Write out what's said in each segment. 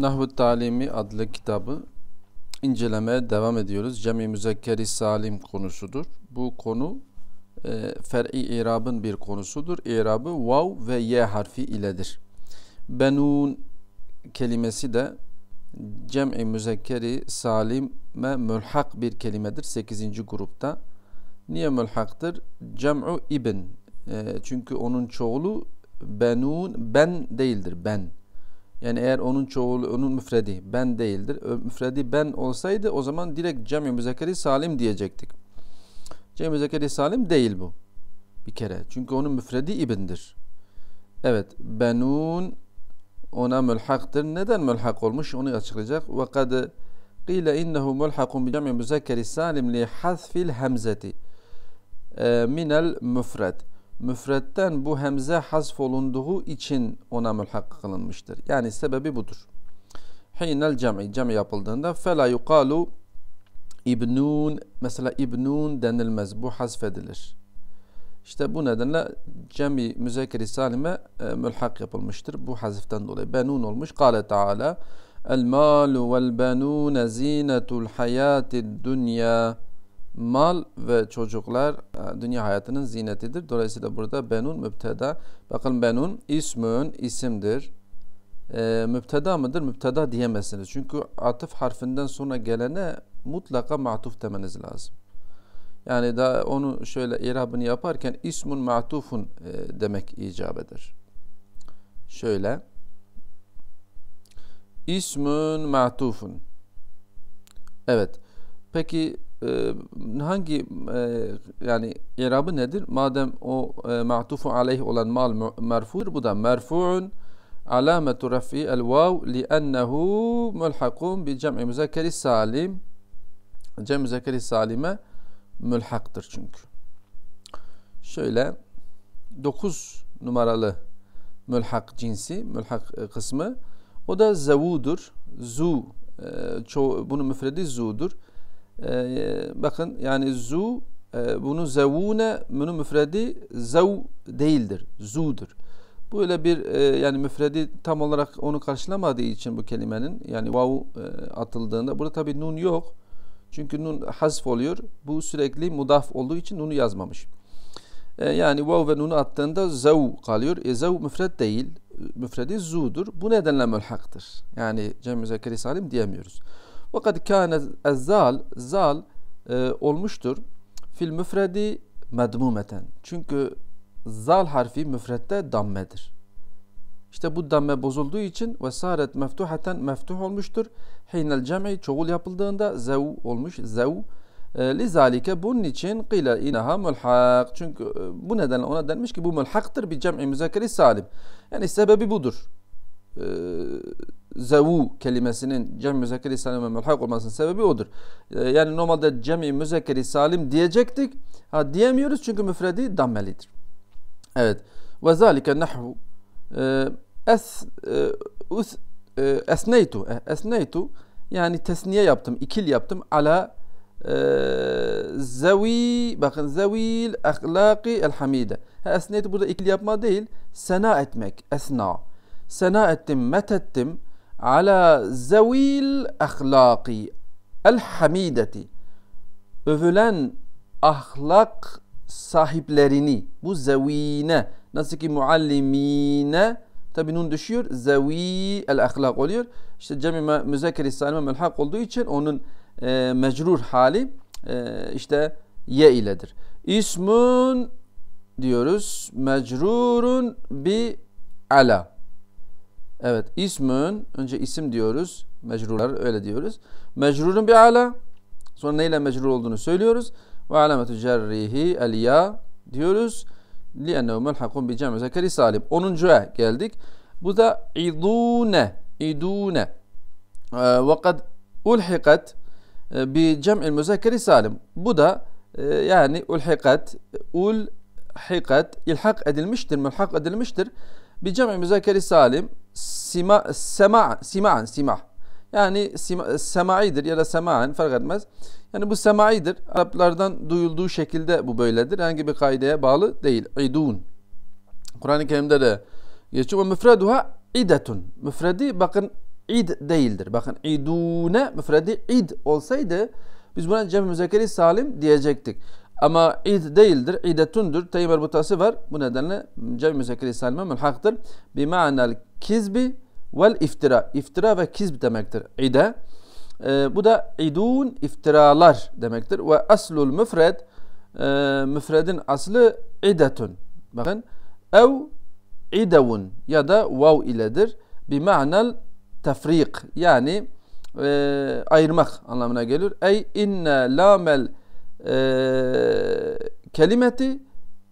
Nahvu Talimi adlı kitabı incelemeye devam ediyoruz. Cem-i Müzekkeri Salim konusudur. Bu konu e, fer'i irabın bir konusudur. İrabı vav ve ye harfi iledir. Benun kelimesi de cem-i müzekkeri salime mülhak bir kelimedir 8. grupta. Niye mülhaktır? Cem'u ibn. E, çünkü onun çoğulu benun ben değildir ben. Yani eğer onun çoğulu, onun müfredi ben değildir. Müfredi ben olsaydı o zaman direkt cem-i müzekkeri salim diyecektik. Cem-i müzekkeri salim değil bu. Bir kere. Çünkü onun müfredi ibindir. Evet. Benun ona mülhaktır. Neden mülhak olmuş onu açıklayacak. Ve kad qile innehu mulhakun bi cem'i müzekkeri salim li hasfil hemzeti minel müfred müfretten bu hemze hasf olunduğu için ona mülhak kılınmıştır. Yani sebebi budur. Hinel cem'i cem yapıldığında fela yukalu ibnun mesela ibnun denilmez. Bu hasfedilir. İşte bu nedenle cem'i müzekkeri salime e, mülhak yapılmıştır. Bu haziften dolayı. Benun olmuş. Kale Teala El malu vel benun zinetul hayatid dünya mal ve çocuklar e, dünya hayatının zinetidir. Dolayısıyla burada benun müpteda. Bakın benun ismün isimdir. E, müpteda mıdır? Müpteda diyemezsiniz. Çünkü atıf harfinden sonra gelene mutlaka matuf demeniz lazım. Yani da onu şöyle irabını yaparken ismun matufun e, demek icap eder. Şöyle ismun matufun. Evet. Peki hangi e, yani irabı nedir? Madem o e, ma'tufu aleyh olan mal merfu'dur bu da merfu'un alametu raf'i el vav li'ennehu mulhakun bi cem'i müzekkeri salim cem müzekkeri salime mülhaktır çünkü. Şöyle 9 numaralı mülhak cinsi, mülhak kısmı o da zevudur. Zu, çoğu, bunun müfredi zudur. Ee, bakın yani zu e, bunu zevune bunun müfredi zev değildir. Zu'dur. Böyle bir e, yani müfredi tam olarak onu karşılamadığı için bu kelimenin yani vav e, atıldığında burada tabi nun yok. Çünkü nun hazf oluyor. Bu sürekli mudaf olduğu için nunu yazmamış. Yani vav ve nunu attığında zev kalıyor. E, zev müfred değil. Müfredi zu'dur. Bu nedenle mülhaktır. Yani cem müzekkeri salim diyemiyoruz. Fakat kâne ezzal zal e, olmuştur fil müfredi medmumeten. Çünkü zal harfi müfrette dammedir. İşte bu damme bozulduğu için ve saret meftuhaten meftuh olmuştur. Hinel cem'i çoğul yapıldığında zev olmuş. Zev e, Lizalike bunun için kıyla inaha mulhak. Çünkü e, bu nedenle ona denmiş ki bu mulhaktır bir cem'i müzakeri salim. Yani sebebi budur. E, zevu kelimesinin cem müzekkeri salim ve mulhak olmasının sebebi odur. Ee, yani normalde cemi müzekkeri salim diyecektik. Ha diyemiyoruz çünkü müfredi dammelidir. Evet. Ve zalike nahvu e, es e, us e, esneytu esneytu yani tesniye yaptım, ikil yaptım ala zevi bakın zevil ahlaki el hamide. Esneytu burada ikil yapma değil, sena etmek, esna. Sena ettim, methettim ala zevil ahlaki el hamideti övülen ahlak sahiplerini bu zevine nasıl ki muallimine tabi nun düşüyor zevi el ahlak oluyor. İşte cemi müzekkeri salime mülhak olduğu için onun e, mecrur hali e, işte ye iledir. İsmun diyoruz mecrurun bi ala Evet ismün önce isim diyoruz. Mecrurlar öyle diyoruz. Mecrurun bir ala. Sonra neyle mecrur olduğunu söylüyoruz. Ve alametü cerrihi el ya diyoruz. Li'ennehu melhakun bi cem'i zekeri salim. 10'a geldik. Bu da idune. İdune. Ee, ve kad ulhikat e, bi cem'il müzekkeri salim. Bu da e, yani ulhikat, ulhikat ilhak edilmiştir, mülhak edilmiştir. Bir cem'i müzekkeri salim sima, sema, sima'an, sima. Yani sima, semaidir ya da sema'an fark etmez. Yani bu semaidir. Araplardan duyulduğu şekilde bu böyledir. Herhangi bir kaideye bağlı değil. İdun. Kur'an-ı Kerim'de de geçiyor. Müfreduha idetun. Müfredi bakın id değildir. Bakın idune müfredi id olsaydı biz buna cem müzekeri salim diyecektik. Ama id değildir. İdetundur. Teyy merbutası var. Bu nedenle cem müzekeri salime mülhaktır. Bi ma'nel kizbi vel iftira. İftira ve kizb demektir. İde. E, bu da idun iftiralar demektir. Ve aslul müfred e, müfredin aslı idetun. Bakın ev idevun ya da vav iledir. Bi ma'nel tefrik yani e, ayırmak anlamına gelir. Ey inne lamel e, kelimeti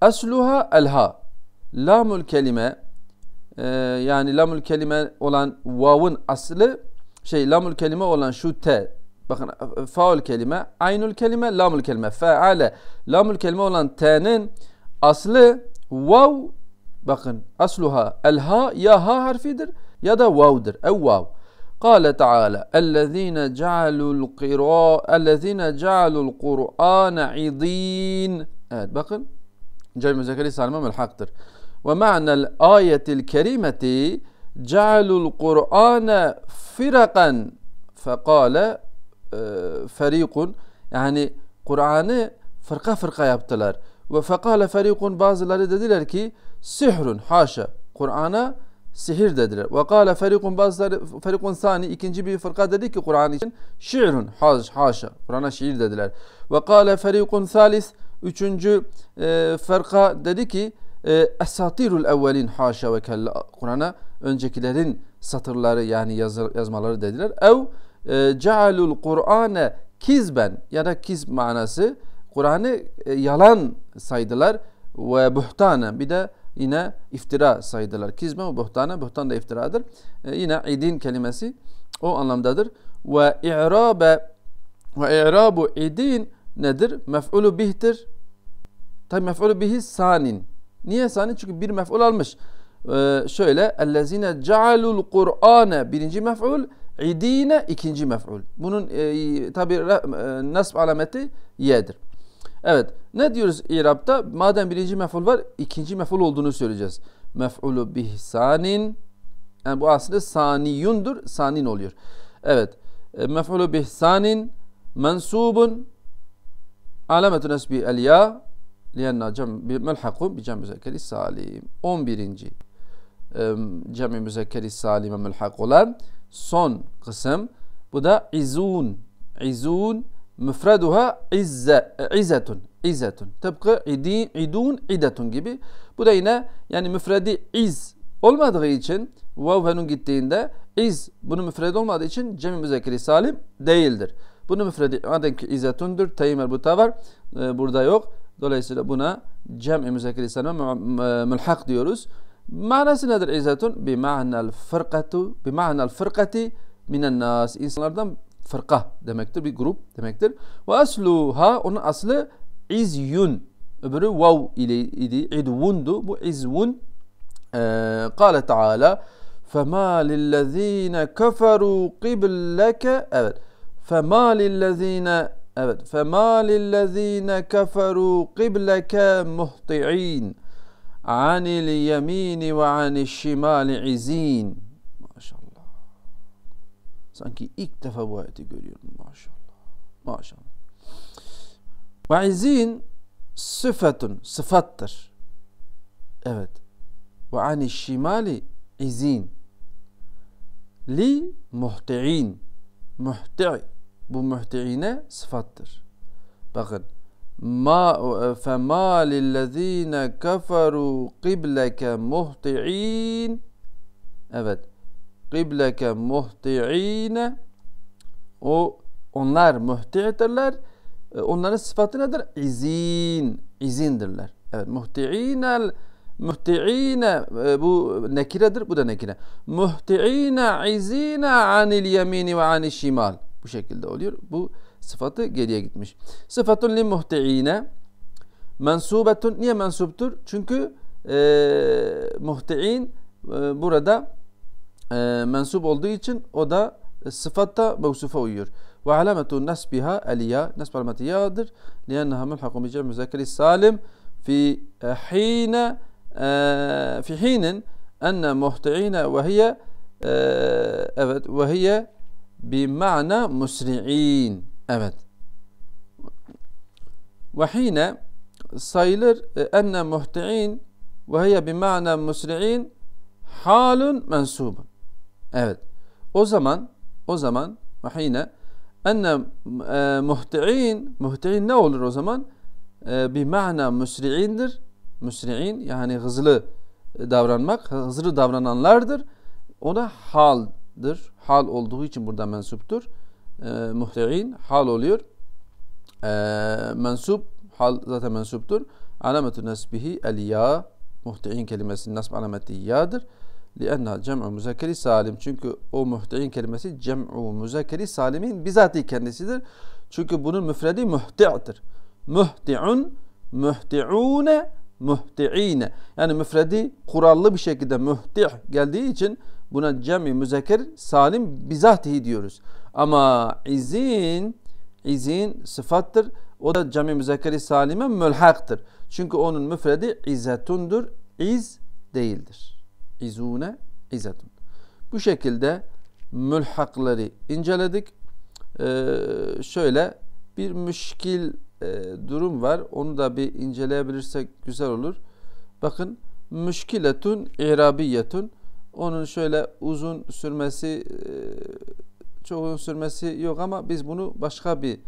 asluha elha. Lamul kelime e, yani lamul kelime olan vav'ın aslı şey lamul kelime olan şu te bakın faul kelime aynul kelime lamul kelime faale lamul kelime olan t'nin aslı vav bakın asluha elha ya ha harfidir ya da vav'dır ev vav قال تعالى الذين جعلوا القراء الذين جعلوا القرآن عضين. آه بقل جاي مزكري سالم الحقتر ومعنى الآية الكريمة جعلوا القرآن فرقا. فقال آه، فريق يعني قرآن فرقة فرقة يبتلر وفقال فريق بعض الذين سحر حاشا. قرآن sihir dediler. Ve kâle ferikun bazıları ferikun sani ikinci bir fırka dedi ki Kur'an için şiirun haşa Kur'an'a şiir dediler. Ve kâle ferikun salis üçüncü e, fırka dedi ki e, esatirul evvelin haşa ve kella Kur'an'a öncekilerin satırları yani yazı, yazmaları dediler. Ev e, cealul Kur'ane kizben ya da kiz manası Kur'an'ı e, yalan saydılar ve buhtanen bir de yine iftira saydılar. Kizme ve buhtana, buhtan da iftiradır. E, yine idin kelimesi o anlamdadır. Ve i'rabe ve i'rabu idin nedir? Mef'ulu bihtir. Tabi mef'ulu bihi sanin. Niye sanin? Çünkü bir mef'ul almış. Ee, şöyle ellezine cealul Kur'ane birinci mef'ul idine ikinci mef'ul. Bunun e, tabi e, nasb alameti ye'dir. Evet. Ne diyoruz İrab'da? Madem birinci mef'ul var, ikinci mef'ul olduğunu söyleyeceğiz. Mef'ulu bihsanin yani bu aslında saniyundur. Sanin oluyor. Evet. E, mef'ulu bihsanin mensubun alametü nesbi el ya liyenna cem melhaku bi cem müzekkeri salim. 11. cem müzekkeri salime melhak olan son kısım. Bu da izun. İzun müfreduha izze, izzetun. İzzetun. Tıpkı idin, idun, idetun gibi. Bu da yine yani müfredi iz olmadığı için vav ve nun gittiğinde iz bunun müfredi olmadığı için cemi müzekkeri salim değildir. Bunun müfredi madem ki izzetundur. Tayyim erbuta var. E, burada yok. Dolayısıyla buna cem-i müzekkeri salime mülhak diyoruz. Manası nedir izzetun? Bi ma'nel fırkatu bi fırkati minen nas. İnsanlardan fırka demektir. Bir grup demektir. Ve asluha onun aslı عزيون بري واو إلى إدي عدوون دو بو عزون آه، قال تعالى فما للذين كفروا قبلك أبد فما للذين أبد فما للذين كفروا قبلك مهطعين. عن اليمين وعن الشمال عزين. ما شاء الله. سانكي اكتفى بوعتي قولي ما شاء الله. ما شاء الله. Ve izin sıfatun, sıfattır. Evet. Ve ani şimali izin. Li muhti'in. Muhti' bu muhti'ine sıfattır. Bakın. Ma fema lillezine kafaru qibleke muhti'in. Evet. Qibleke muhti'ine o onlar muhti'tirler onların sıfatı nedir? İzin. İzindirler. Evet. Muhti'inel muhti'ine e, bu nekiredir. Bu da nekire. Muhti'ine izine anil yemini ve anil şimal. Bu şekilde oluyor. Bu sıfatı geriye gitmiş. Sıfatun li muhti'ine mensubetun. Niye mensuptur? Çünkü e, muhti'in e, burada e, mensup olduğu için o da sıfatta mevsufa uyuyor. وعلامة نسبها الياء نسب علامة يادر لأنها ملحق بجمع الذكر السالم في آه، حين آه، في حين أن مهطعين وهي آه، أبد وهي بمعنى مسرعين أبد. وحين صيلر أن مهطعين وهي بمعنى مسرعين حال منسوب أبد. أو zaman أو zaman وحين enne e, muhti'in muhti'in ne olur o zaman? E, bir mana müsri'indir. Müsri'in yani hızlı davranmak, hızlı davrananlardır. O da haldır. Hal olduğu için burada mensuptur. E, muhti'in hal oluyor. E, mensup hal zaten mensuptur. Alametü nesbihi el ya muhti'in kelimesinin nasb alameti ya'dır. لِأَنَّهَا cem'u müzakeri salim. Çünkü o muhti'in kelimesi cem'u müzakeri salimin bizatihi kendisidir. Çünkü bunun müfredi muhti'tir. Muhti'un, muhti'une, muhti'ine. Yani müfredi kurallı bir şekilde muhti' geldiği için buna cem'i müzaker salim bizatihi diyoruz. Ama izin, izin sıfattır. O da cem'i müzakeri salime mülhaktır. Çünkü onun müfredi izzetundur. İz değildir izune izetun. Bu şekilde mülhakları inceledik. Ee, şöyle bir müşkil e, durum var. Onu da bir inceleyebilirsek güzel olur. Bakın müşkiletun irabiyetun onun şöyle uzun sürmesi e, çok uzun sürmesi yok ama biz bunu başka bir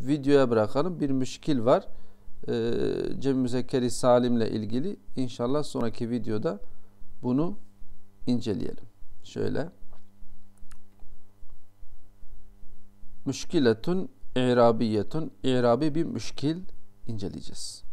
videoya bırakalım. Bir müşkil var. E, Cem Müzekkeri Salim'le ilgili. İnşallah sonraki videoda bunu inceleyelim. Şöyle. Müşkiletun i'rabiyetun i'rabi bir müşkil inceleyeceğiz.